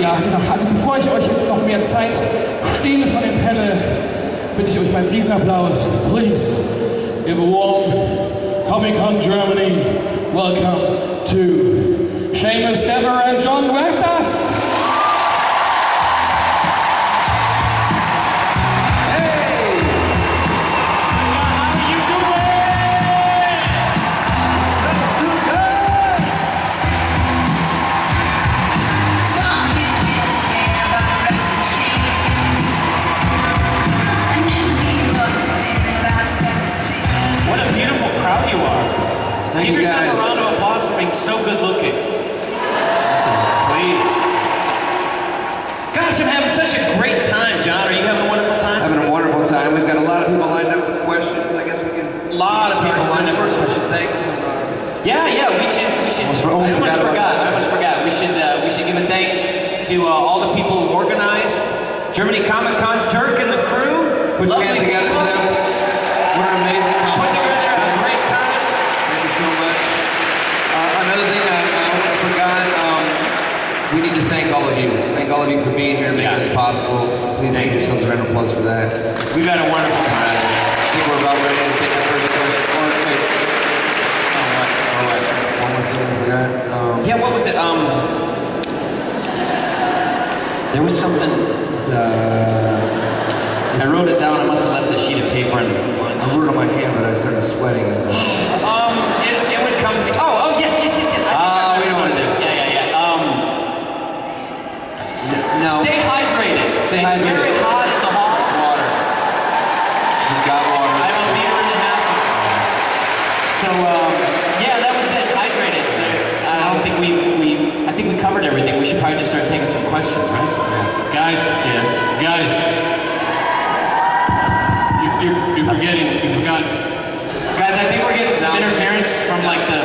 Ja, genau. Also bevor ich euch jetzt noch mehr Zeit stehle von dem Panel, bitte ich euch meinen Riesenapplaus. Please give a warm Comic-Con Germany welcome to Seamus Dever and John Huertas. Thank Give you, yourself guys. a round of applause for being so good looking. Please. Gosh, I'm having such a great time, Jon. Are you having a wonderful time? Having a wonderful time. We've got a lot of people lined up with questions. I guess we can. A lot of people lined up First, we should thank some. Uh, Yeah, yeah, we should, we should, Almost- almost I almost forgot I almost forgot. We should, uh, we should give a thanks to uh, all the people who organized Germany Comic Con, Dirk and the crew. put your hands together for them. What an amazing Put compliment. together a great con. Thank you so much. Uh, another thing I, I almost forgot. Um, we need to thank all of you. Thank all of you for being here, making Yeah. this possible. Please Thank give you. yourselves a round of applause for that. We've had a wonderful Uh, time. I think we're about ready to take the first course. All right, all right. one more thing I forgot. Um, Yeah, what was it? Um, there was something. Uh, I wrote it down. I must have left the sheet of paper in I wrote it on my hand, but I started sweating. Um, it, it would come to me. Oh, oh, yes, yes, yes, yes. Ah, I we know remember what it this. Yeah, yeah, yeah. Um, No. stay hydrated. Stay it's very hot in the hall. water. You got water. I have a beer and a half. So, um, yeah, that was it. Hydrated. I don't think we, we, I think we covered everything. We should probably just start taking some questions, right? Yeah. Guys, Yeah. guys, you, you're, you're forgetting, you forgot. Guys, I think we're getting some interference from like the,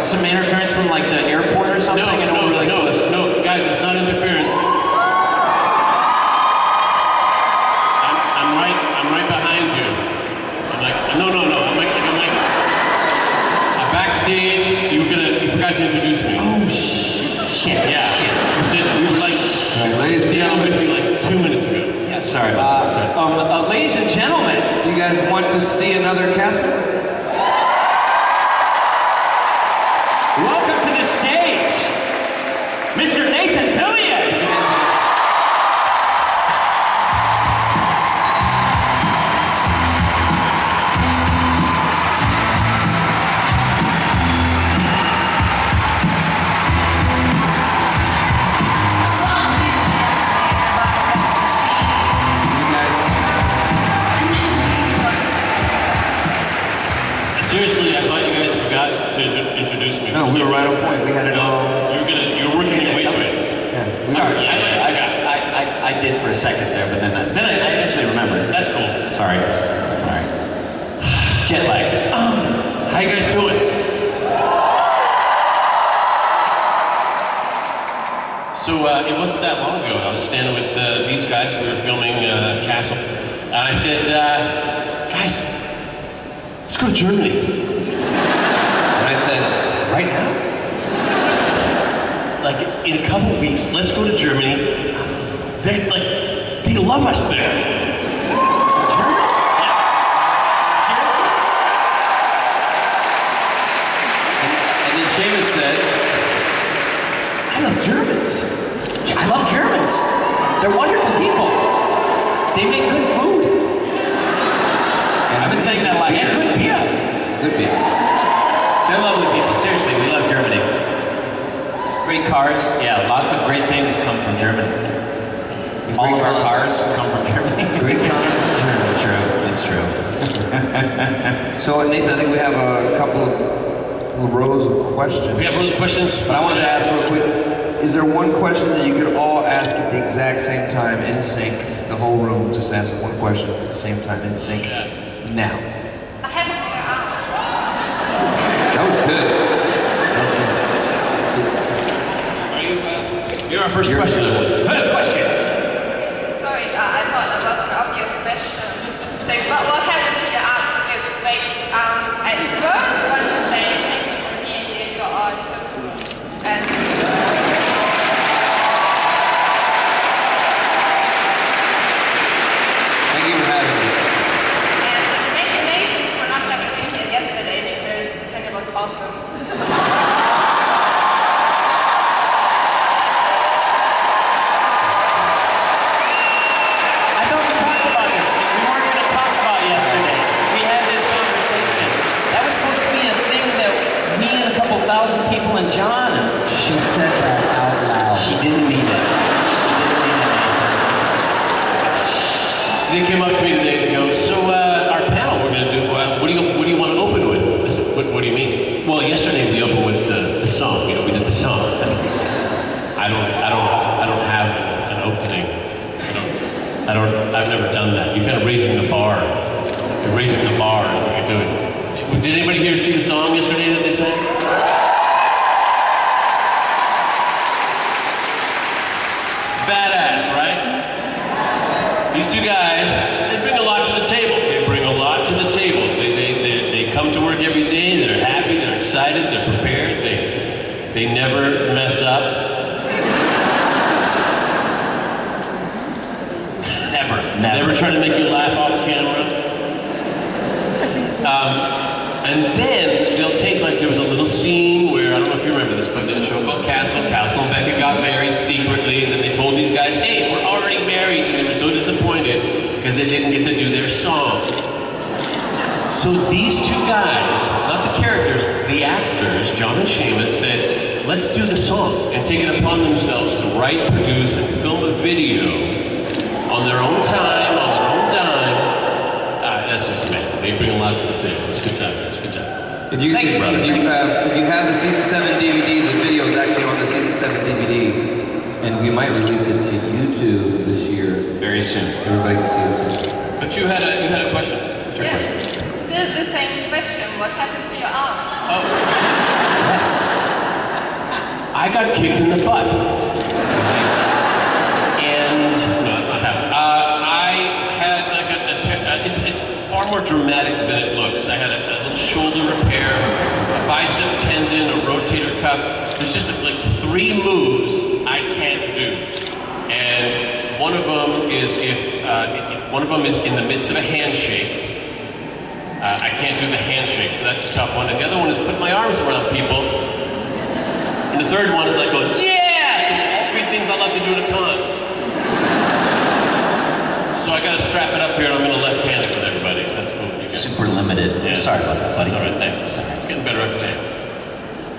some interference from like the airport or something. No, no, we're, no, no, guys, it's not interference. I'm, I'm right, I'm right behind you. I'm like, no, no, no, I'm like, I'm like, I'm backstage, you were gonna, you forgot to introduce me. Oh, sh- shit. Yeah, Shit. you said, we were like, right, ladies and down with gentlemen. you like two minutes ago. Yeah, sorry about that. Um, uh, ladies and gentlemen, Do you guys want to see another cast member? Said, uh, "Guys, let's go to Germany." And I said, right now? Like in a couple weeks, let's go to Germany. They like they love us there. Seamus said, I love Germans. I love Germans. They're wonderful people. They make good food. I've been saying that like, and good beer. good people. They're lovely people. Seriously, we love Germany. Great cars. Yeah, lots of great things come from Germany. All of our cars. cars come from Germany. Great cons in Germany. It's true. It's true. So, Nathan, I think we have a couple of rows of questions. We have rows of questions. But I wanted to ask real quick, is there one question that you could all ask at the exact same time in sync? The whole room just ask one question at the same time in sync. Now. I haven't That was good. Are you? Uh, you're our 1st You're- question. First question. Sorry, uh, I thought that was an obvious question. So what, what thousand people in Jon. She said that out loud. She didn't mean it. She didn't mean it. They came up to me today and go, so uh, our panel we're going to do, uh, what, do you, what do you want to open with? I said, what, what do you mean? Well, yesterday we opened with the, the song. You know, we did the song. I don't, I don't, I don't have an opening. I don't, I don't, I've never done that. You're kind of raising the bar. You're raising the bar. You're doing. Did anybody and then they'll take like there was a little scene where I don't know if you remember this, but in a show called Castle, Castle and Beckett got married secretly, and then they told these guys, "Hey, we're already married," and they were so disappointed because they didn't get to do their song. So these two guys, not the characters, the actors, Jon and Seamus, said, "Let's do the song," and take it upon themselves to write, produce, and film a video on their own time, on their own dime. Ah, that's just amazing. They bring a lot to the table. It's a good job, guys. Good job. If you, Thank you, brother. If you, have, if you have the season 7 DVD, the video is actually on the season 7 DVD. And we might release it to YouTube this year. Very soon. Everybody can see it. So. But you had a you had a question. What's your Yeah. question? Still the same question. What happened to your arm? Oh. yes. I got kicked in the butt. Them is in the midst of a handshake. Uh, I can't do the handshake, so that's a tough one. And the other one is putting my arms around people. And the third one is like going, yeah! So all three things I love to do in a con. So I gotta strap it up here and I'm gonna left-handed with everybody. That's cool. You. Super limited. Yeah. Sorry about that, buddy. That's all right, thanks. It's getting better every day.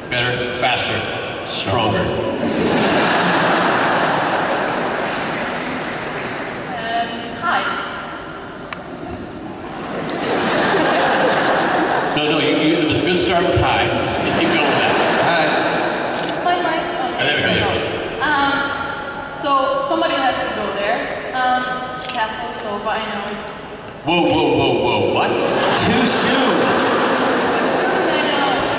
Better, faster, stronger. Um, hi. No, no, you, you, it was a good start with hi. Just keep going with that. Hi. My mic. Oh, there we go, there we Um, so somebody has to go there. Um, Castle Sofa. I know it's. Whoa, whoa, whoa, whoa, what? Too soon.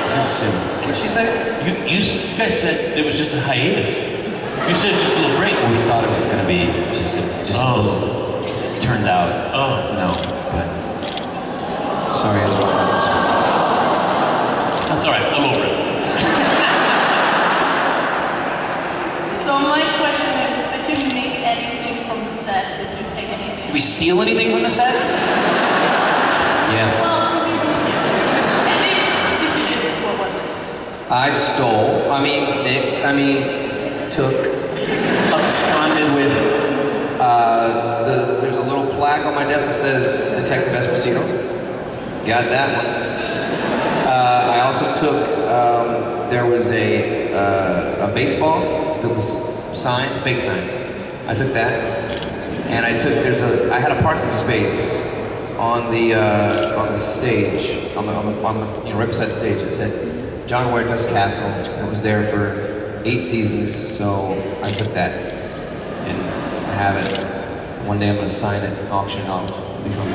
Too soon. What'd she say? You, you, you guys said it was just a hiatus. You said just a little break. We thought it was gonna be just a, just a Oh. little. Turned out, Oh. no, but Sorry. That's all right, I'm over it. So my question is, did you make anything from the set? Did you take anything? did we steal anything from the set? Yes. And if you did, what was it? I stole, I mean, nicked, I mean, took. Absconded with. Uh, the, there's a little plaque on my desk that says Detective Esposito. Got that one. Uh, I also took, um, there was a, uh, a baseball that was signed, fake signed. I took that. And I took, there's a, I had a parking space on the, uh, on the stage, on the, on the, on the, you know, right beside the stage. It said Jon Huertas Castle. It was there for eight seasons, so I took that and I have it. One day I'm gonna sign it, auction it off, become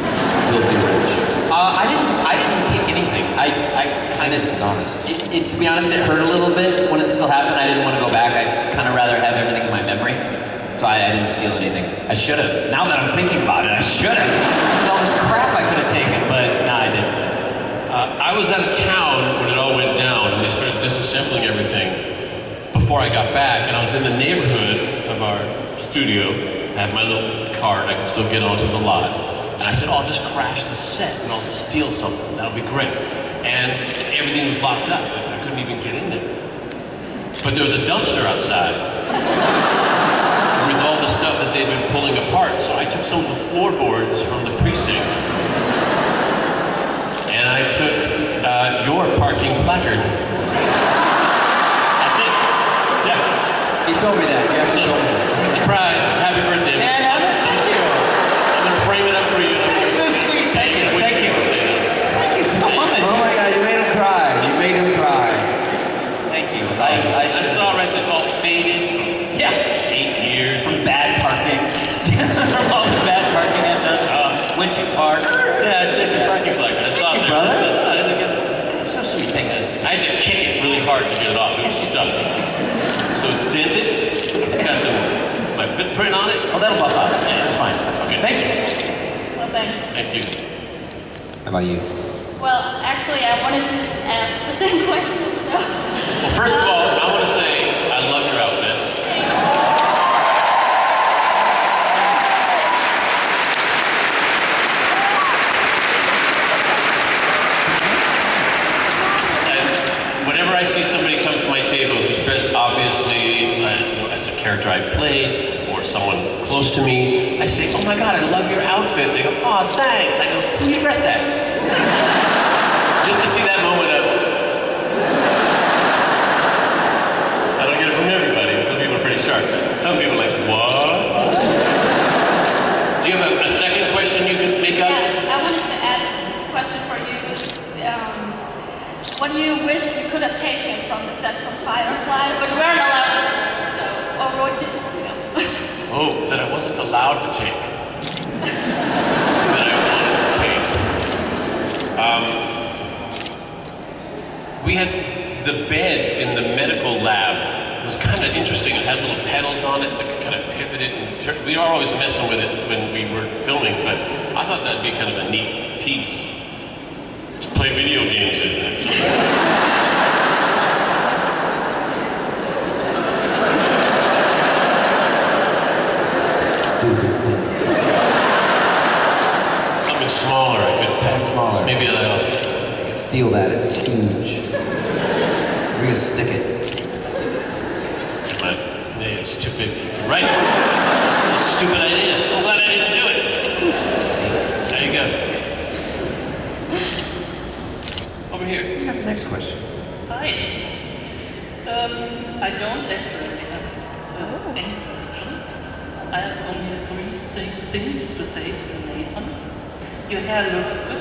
filthy rich. Uh, I didn't. I didn't take anything. I, I kind of. This is honest. It, it, to be honest, it hurt a little bit when it still happened. I didn't want to go back. I'd kind of rather have everything in my memory. So I, I didn't steal anything. I should have. Now that I'm thinking about it, I should have. There's all this crap I could have taken, but no, I didn't. Uh, I was out of town when it disassembling everything before I got back, and I was in the neighborhood of our studio. I had my little cart, I could still get onto the lot. And I said, oh, I'll just crash the set and I'll steal something. That'll be great. And everything was locked up. I couldn't even get in there. But there was a dumpster outside with all the stuff that they'd been pulling apart. So I took some of the floorboards from the precinct and I took uh, your parking placard. told me that. You actually told me. Surprise. Happy birthday. Man, happy thank you. I'm going to frame it up for you. It's so sweet. Thank you. Thank you. Thank you so much. Oh my God, you made him cry. You made him cry. Thank you. I, I, I saw right that's all faded. Yeah. Eight years. From bad parking. From all the bad parking I've done. Uh, went too far. Yeah, I said the parking black, but I saw it there. Brother? I oh, didn't. So sweet. Thank you. I had to kick it really hard to get it off. It was stuck. So it's dented. It's got some my footprint on it. Oh, that'll pop out. Yeah, it's fine. That's good. Thank you. Well, thanks. Thank you. How about you? Well, actually, I wanted to ask the same question. So. Well, first of all, I want to say I love your outfit. And whenever I see somebody come to my table who's dressed obviously uh, you know, as a character I played or someone close to me, I say, "Oh my God, I love your outfit." They go, "Oh, thanks." I go, "Who you dressed as?" Just to see that moment of, I don't get it from everybody. Some people are pretty sharp. Some people are like, what? Do you have a, a second question you can make up? Yeah, I wanted to add a question for you. Um, what do you wish you could have taken from the set from Firefly, but weren't allowed to? So, or what did that I wasn't allowed to take. that I wanted to take. Um, we had the bed in the medical lab was kind of interesting. It had little pedals on it that could kind of pivot it and turn. We are always messing with it when we were filming, but I thought that'd be kind of a neat piece to play video games in. Actually. Stupid thing. Something smaller. I could. Something smaller. Maybe that'll. You can steal that. It's huge. We're gonna stick it. But yeah, it's too big. Right? Stupid idea. I'm glad I didn't do it. There you go. Over here. You have the next question. Hi. Um, I don't actually have uh, any questions. I have only three things to say to Nathan. Your hair looks good.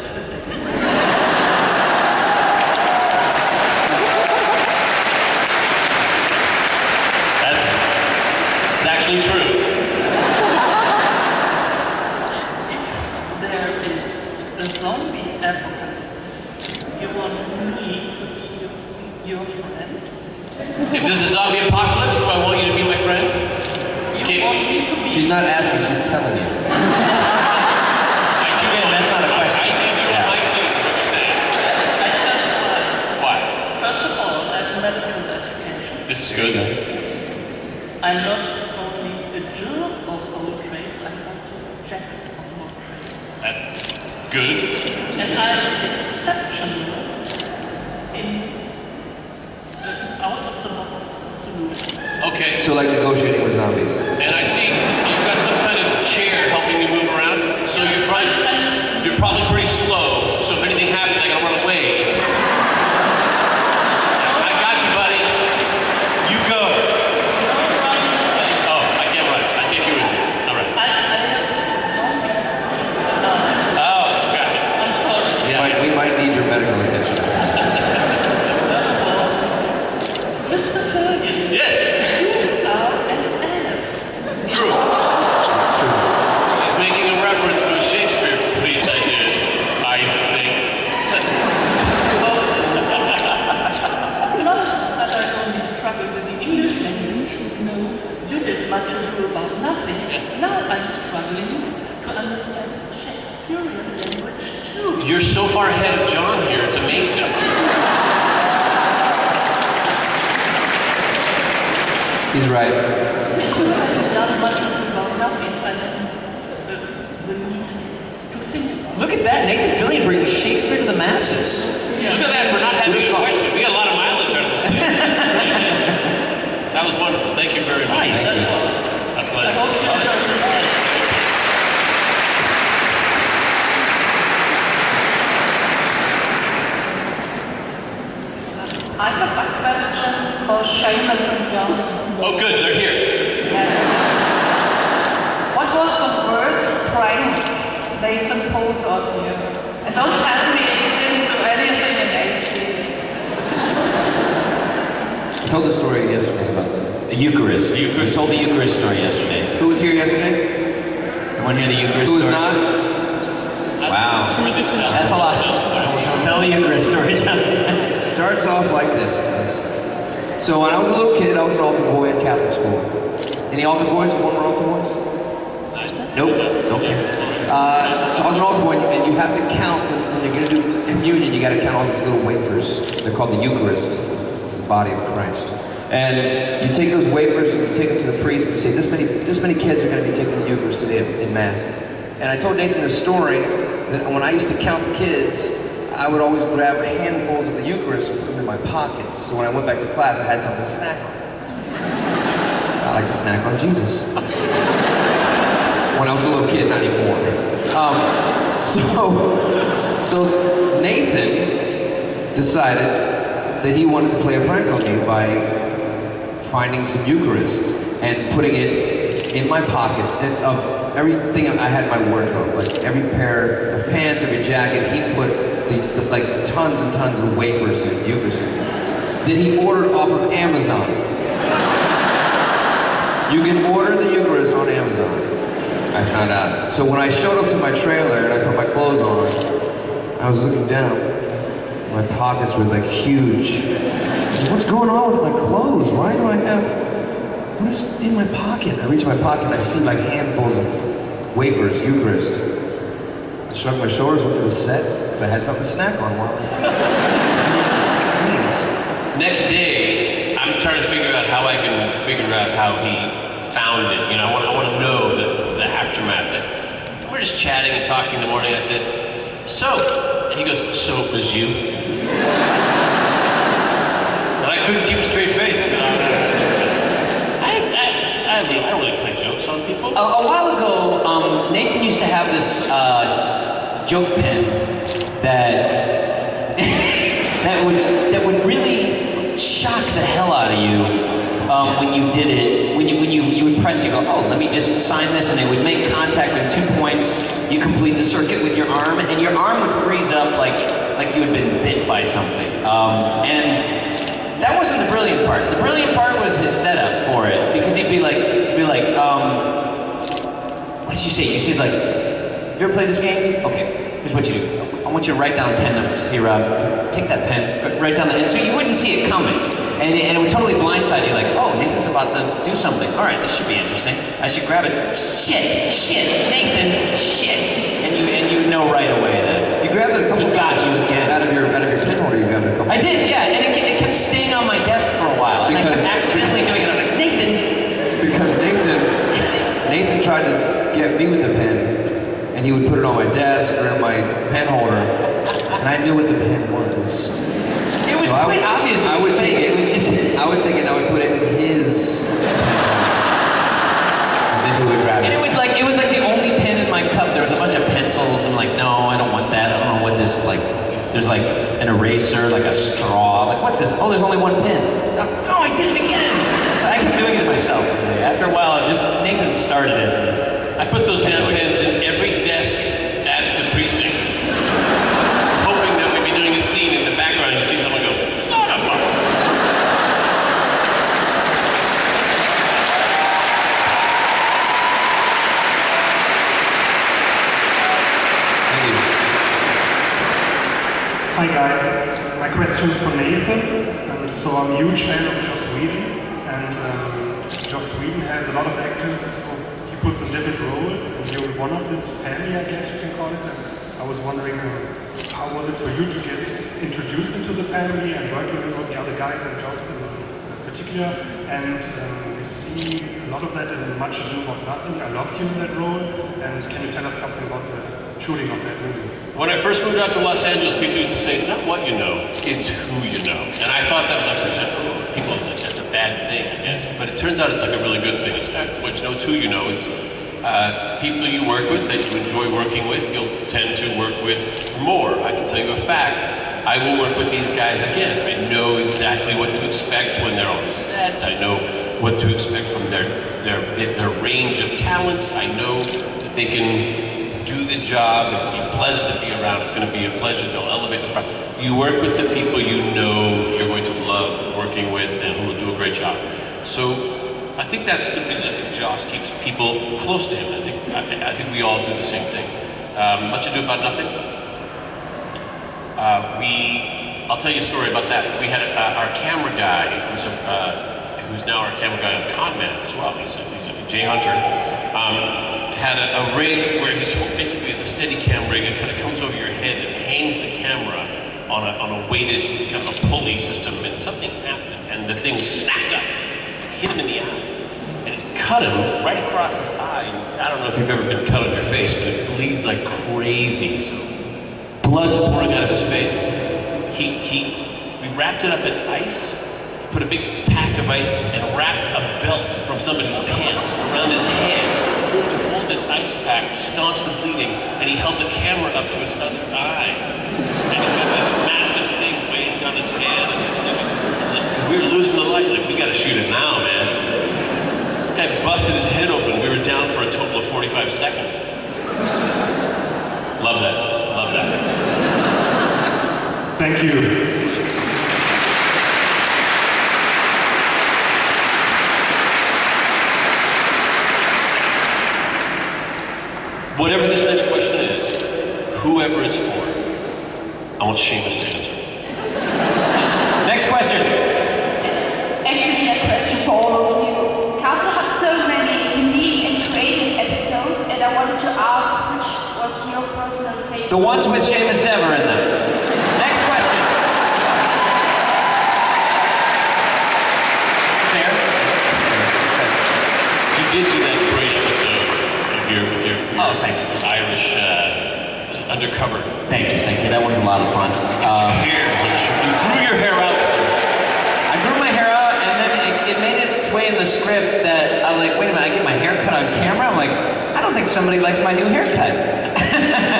That's, that's actually true. There is a zombie apocalypse. You want me, your friend? If there's a zombie apocalypse, do I want you to be my friend? You You want can't. me to be She's not asking, she's telling you. I do Again, that's not a question. I think you're Yeah. my team, is what you're saying. I tell you why. Why? First of all, I have medical education. Good. I'm not only a jerk of all trades, I'm also a jack of all trades. That's good. And I'm exceptional in uh, out of the box solution. Okay. So like negotiating with zombies. And I see you've got some kind of chair helping you move around. So you're probably you're probably pretty slow. So if anything happens, I gotta run away. I got you, buddy. You go. Oh, I can't run. I take you with me. All right. I, I have zombies. Uh, Oh, gotcha. I'm sorry. We might, we might need your medical attention. Mr. Ferguson, Yes. you are an ass. True. It's true. He's making a reference to a Shakespeare piece I did. I think. Not that I only struggle with the English language, no, you did much ado about nothing. Yes. Now I'm struggling to understand Shakespearean language too. You're so far ahead of Jon here. It's amazing. He's right. Not much ado about nothing, and then we need to think about Look at that, Nathan Fillion bringing Shakespeare to the masses. Look at that for not having a question. We got a lot of mileage out of this thing. that was wonderful. Thank you very much. Nice. A I pleasure. hope you enjoyed the day. I have a question Seamus and Jon. Oh, good. They're here. Yes. What was the worst prank Nathan pulled on you? And don't tell me you didn't do anything in eight years. I told the story yesterday about the. The Eucharist. The Eucharist. We told the Eucharist story yesterday. Who was here yesterday? You want to hear the Eucharist Who was story? not? That's Wow. That's a lot. We'll tell the Eucharist story, starts off like this, guys. So when I was a little kid, I was an altar boy in Catholic school. Any altar boys? Former altar boys? Nope. Okay. Uh, so I was an altar boy, and you- have to count when you're going to do communion. You got to count all these little wafers. They're called the Eucharist, the body of Christ. And you take those wafers and you take them to the priest and you say, this many, this many kids are going to be taking the Eucharist today in Mass. And I told Nathan this story that when I used to count the kids, I would always grab handfuls of the Eucharist my pockets. So when I went back to class, I had something to snack on. I like to snack on Jesus. When I was a little kid, not anymore. Um, so, so Nathan decided that he wanted to play a prank on me by finding some Eucharist and putting it in my pockets and of everything I had in my wardrobe, like every pair of pants, every jacket, he put the, the- like tons and tons of wafers and Eucharist. That he ordered off of Amazon. You can order the Eucharist on Amazon. I found out. So when I showed up to my trailer and I put my clothes on, I was looking down. My pockets were like huge. What's going on with my clothes? Why do I have what is in my pocket? I reach my pocket and I see like handfuls of wafers, Eucharist. I shrugged my shoulders, went to the set, because I had something to snack on while I was Jeez. Next day, I'm trying to figure out how I can figure out how he found it. You know, I want, I want to know the, the aftermath. Like, we're just chatting and talking in the morning. I said, "So," and he goes, "So it was you." and I couldn't keep a straight face. You know? I, I, I, really- I don't really play jokes on people. A, a while ago, um, Nathan used to have this uh, joke pen that that would that would really shock the hell out of you um, when you did it. When you when you you would press, you go, oh, let me just sign this, and it would make contact with two points. You complete the circuit with your arm, and your arm would freeze up like like you had been bit by something. Um, and that wasn't the brilliant part. The brilliant part was his setup for it, because he'd be like, be like, um, what did you say? You said like, have you ever played this game? Okay, here's what you do. I want you to write down 10 numbers. Here, uh, take that pen, write down the, and so you wouldn't see it coming. And, and it would totally blindside you, like, oh, Nathan's about to do something. All right, this should be interesting. I should grab it. Shit, shit, Nathan, shit. And you, and you know right away that. You grabbed it a couple times. you again. Out of your out of your pen holder, you grabbed it a couple I did, yeah, and it, it kept staying on my desk for a while. And I kept accidentally doing it. I'm like, Nathan, Because Nathan, Nathan tried to get me with the pen, and he would put it on my desk or in my pen holder, and I knew what the pen was. it was So I quite would- obvious. It I would fake. take it. It was just. I would take it and I would put it in his. and then he would grab it. And it it. was like it was like the only pen in my cup. There was a bunch of pencils. I'm like, no, I don't want that. I don't know what this like. There's like an eraser, like a straw. Like what's this? Oh, there's only one pen. Oh, I did it again. So I kept doing it myself. After a while, it just Nathan started it. I put those damn pens in every desk at the precinct, hoping that we'd be doing a scene in the background. You see someone go, "Son of a-" Thank you. Hi guys, my question is for Nathan. Um, so I'm a huge fan of Joss Whedon, and um, Joss Whedon has a lot of actors who he puts in different roles, and you're one of this family, I guess you can call it. And I was wondering, uh, how was it for you to get introduced into the family and working with all the other guys and Joss in particular? And um, we see a lot of that in Much Ado About Nothing. I loved you in that role, and can you tell us something about the shooting of that movie? When I first moved out to Los Angeles, people used to say, it's not what you know, it's who you know. And I thought that was like such a, people, that's a bad thing, I guess. But it turns out it's like a really good thing. It's not what you know, it's who you know. It's uh, people you work with that you enjoy working with, you'll tend to work with more. I can tell you a fact, I will work with these guys again. I know exactly what to expect when they're on set. I know what to expect from their, their, their, range of talents. I know that they can do the job and be pleasant to be around. It's going to be a pleasure. They'll elevate the product. You work with the people you know you're going to love working with and who will do a great job. So think that's the reason I think Joss keeps people close to him. I think I, I think we all do the same thing. Um, much ado about nothing. Uh, we I'll tell you a story about that. We had uh, our camera guy, who's, a, uh, who's now our camera guy on Con Man as well. He's a, he's a Jay Hunter. Um, had a, a rig where he's basically it's a Steadicam rig. It kind of comes over your head and hangs the camera on a, on a weighted kind of a pulley system. And something happened, and the thing snapped up, hit him in the and cut him right across his eye. I don't know if you've ever been cut on your face, but it bleeds like crazy. So blood's pouring out of his face. He, he, we wrapped it up in ice, put a big pack of ice, and wrapped a belt from somebody's pants around his hand to hold this ice pack to staunch the bleeding, and he held the camera up to his other eye. And he's got this massive thing weighing on his hand, and this thing, we were losing the light, like, we gotta shoot it now, man. Guy busted his head open. We were down for a total of 45 seconds. Love that. Love that. Thank you. Whatever this next question is, whoever it's for, I want Seamus to answer. Next question. Actually, a question for all of you. Castle had so many unique and creative episodes, and I wanted to ask which was your personal favorite. The ones with Seamus Dever in them. Next question. There. You did do that great episode of your, with your, your Oh, thank you. Irish uh, undercover. Thank you, thank you. That was a lot of fun. Um, hair. You grew your hair out. I grew my hair out, and then it, it made its way in the script that I'm like, wait a minute, I get my hair cut on camera? I'm like, I don't think somebody likes my new haircut.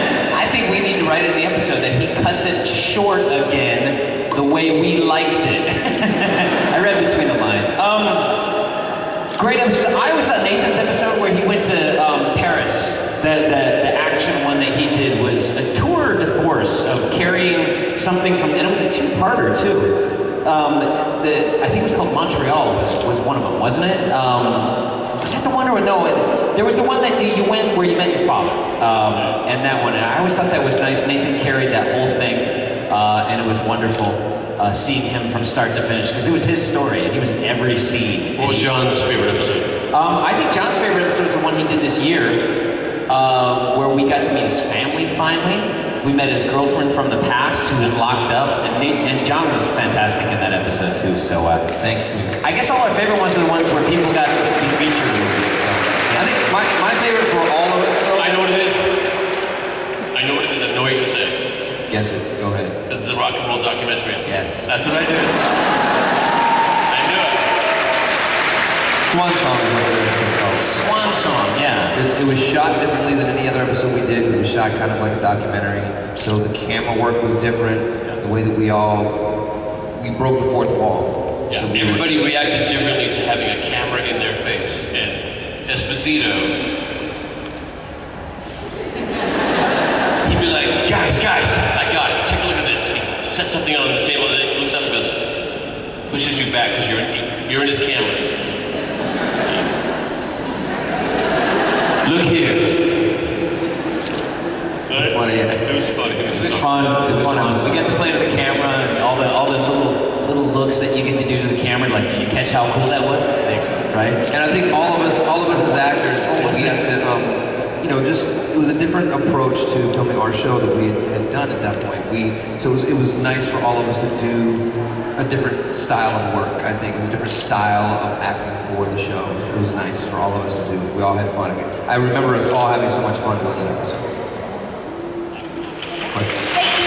Write in the episode that he cuts it short again the way we liked it. I read between the lines. Um, great episode. I always thought Nathan's episode where he went to um, Paris, the, the, the action one that he did was a tour de force of carrying something from, and it was a two-parter too. Um, the, I think it was called Montreal was, was one of them, wasn't it? Um, was that the one or no? There was the one that you went where you met your father, um, and that one. And I always thought that was nice. Nathan carried that whole thing, uh, and it was wonderful uh, seeing him from start to finish because it was his story, and he was in every scene. What was Jon's favorite episode? Um, I think Jon's favorite episode is the one he did this year, uh, where we got to meet his family finally. We met his girlfriend from the past who was locked up, and, Nate, and Jon was fantastic in that episode too. So uh, Thank you. I guess all our favorite ones are the ones where people got to be featured. in movies, So. I think my, my favorite for all of us though. I know what it is. I know what it is. I know what you're gonna say. Guess it. Go ahead. This is the rock and roll documentary. Yes. That's what I do. I knew it. Swan Song is what the episode's called. Swan Song, yeah. It, it was shot differently than any other episode we did. It was shot kind of like a documentary. So the camera work was different. The way that we all we broke the fourth wall. Yeah, So we were- everybody reacted differently to having a camera in their face. And Esposito, he'd be like, guys, guys, I got it. Take a look at this. He sets something on the table and he looks up and goes, pushes you back because you're in, you're in his camera. Look here. It was funny. It was fun. It was fun. We get to play to the camera and all the all the little little looks that you get to do to the camera. Like, did you catch how cool that was? Thanks. Right? And I think all of us, all of us as actors, we had to, um, you know, just it was a different approach to filming our show that we had, had done at that point. We so it was, it was nice for all of us to do a different style of work. I think it was a different style of acting for the show. It was nice for all of us to do. We all had fun. I remember us all having so much fun doing that episode. Question. Thank you.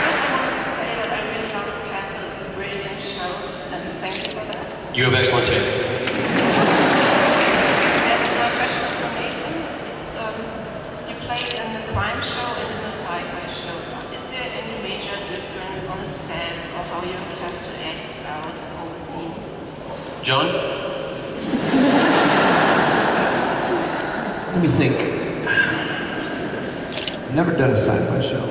First, I wanted to say that I really love Castle. It's a brilliant show, and thank you for that. You have excellent taste. And my question is for Nathan. It's, um, you played in the crime show and in the sci-fi show. Is there any major difference on the set or how you have to act out all the scenes? Jon? Let me think. I've never done a sci-fi show.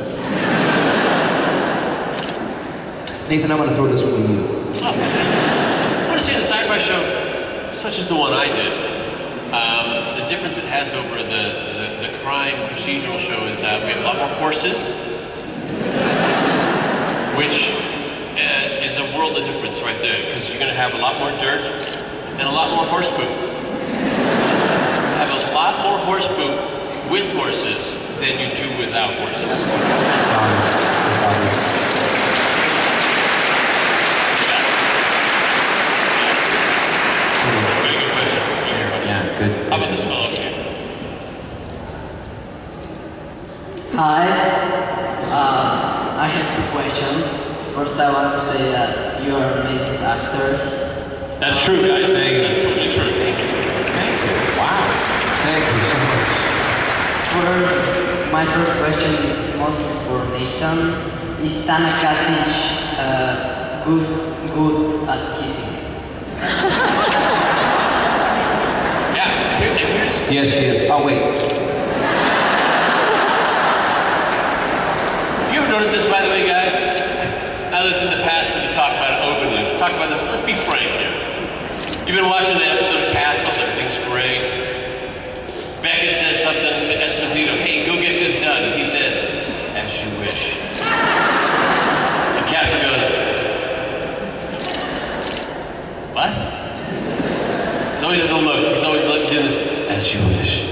Nathan, I'm going to throw this one to you. To say the sci-fi show, such as the one I did, um, the difference it has over the, the, the crime procedural show is uh, we have a lot more horses, which uh, is a world of difference right there because you're going to have a lot more dirt and a lot more horse poop. Have a lot more horse poop with horses than you do without horses. It's obvious. It's obvious. Very good question. Very good question. Yeah, good. How about this fellow? Hi. Uh, I have two questions. First, I want to say that you are amazing actors. That's true, guys. Thank you. That's totally true. Thank you. Wow. Thank you so much. First, my first question is mostly for Nathan. Is Stana Katic uh, good, good at kissing? Yeah, here, and here's Yes, she is. Oh, wait. You ever noticed this, by the way, guys? Now that it's in the past, we can talk about it openly. Let's talk about this. Let's be frank here. You've been watching the episode of Castle. Everything's great. Beckett says something to Esposito. Hey, go get this done. And he says, as you wish. And Castle goes, what? It's always just a look. He's always like doing this, as you wish.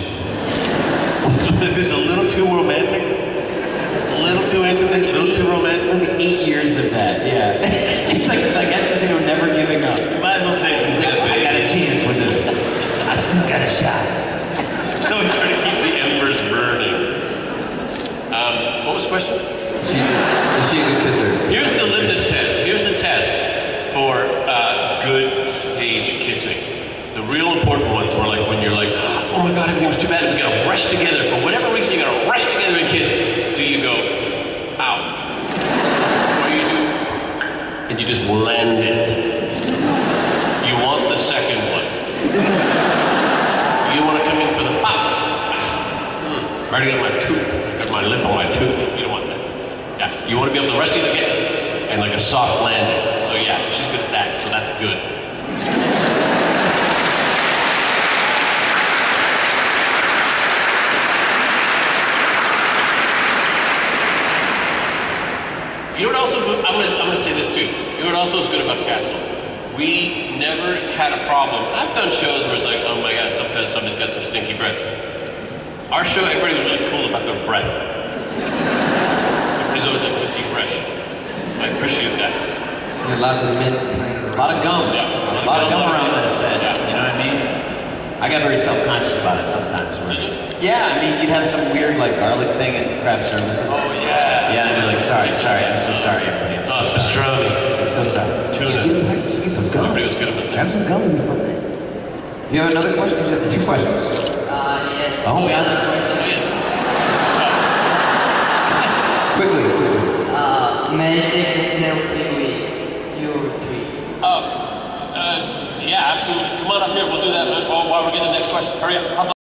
There's a little too romantic. A little too intimate, a little too romantic. Only eight years of that, yeah. Just like, like Esposito never giving up. You might as well say He's like, I got a chance with it. I still got a shot. So we try to keep the embers burning. Um, what was the question? She, is she a good kisser? Here's the litmus test. Here's the test for uh, good stage kissing. The real important ones were like when you're like, oh my god, everything was too bad, we gotta rush together. For whatever reason, you gotta rush together and kiss. Do you go, ow? Or you do, and you just land it. You want the second one. You want to come in for the pop. Mm, I already got my tooth. I got my lip on my tooth. You don't want that. Yeah. You want to be able to rush together again and like a soft landing. So yeah, she's good at that. So that's good. You know what also, I'm gonna, I'm gonna say this too. You know what also is good about Castle? We never had a problem. I've done shows where it's like, oh my god, sometimes somebody's got some stinky breath. Our show, everybody was really cool about their breath. Everybody's always like, minty fresh. I appreciate that. Yeah, lots of mints playing A lot of gum. Yeah. A lot of gum around mints. this set. Yeah. You know what I mean? I got very self-conscious about it sometimes. Where, yeah, I mean, you'd have some weird like garlic thing at craft services. Oh yeah. Yeah, and be like, sorry, sorry, I'm so sorry, everybody. I'm so Oh, sorry. pastrami. I'm so sorry. Tuna. Just get some gum. Everybody was good about that. Grab some gum and be fine. You have another question? You have two questions. Uh, yes. Oh, the yes. other Oh, question. yes. Quickly, quickly. Uh, may I take a selfie with you three? Oh, uh, yeah, absolutely. Come on up here. We'll do that while while we're getting the next question. Hurry up. Hustle.